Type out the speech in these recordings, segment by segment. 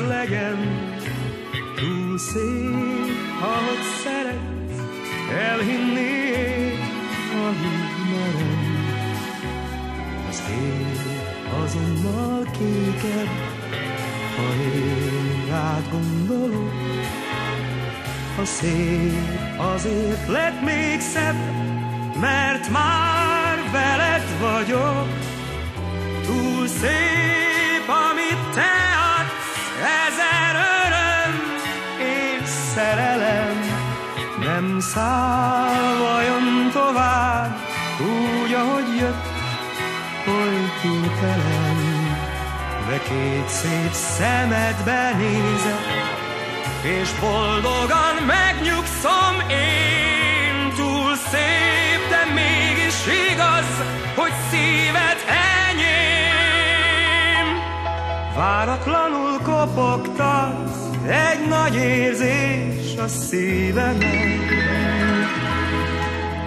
legyen, túl szép, ahogy szeretsz, elhinni amíg merem. Az ég azonnal kékebb, ha én rád gondolok, a szép azért lett még szebb, mert már veled vagyok. Túl szép, Nem száll vajon tovább, úgy, ahogy jött, oly képtelen. De két szép szemedbe nézek, és boldogan megnyugszom én. Túl szép, de mégis igaz, hogy szíved enyém. Váratlanul kopogtat egy nagy érzés a szívemen.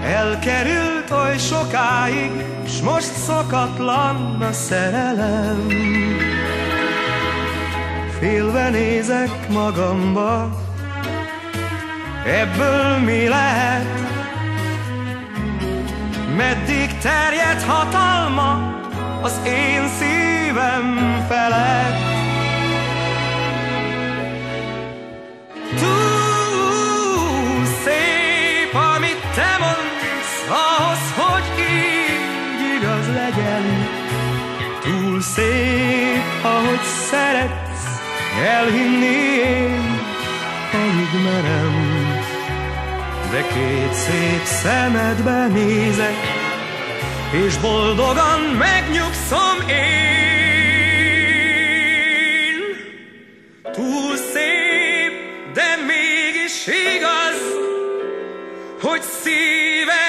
Elkerült oly sokáig, s most szokatlan a szerelem. Félve nézek magamba, ebből mi lehet? Meddig terjed hatalma az én szívem felett? Legyen. Túl szép, ahogy szeret elhinni én, amíg merem. De két szép szemedbe nézek, és boldogan megnyugszom én. Túl szép, de mégis igaz, hogy szíved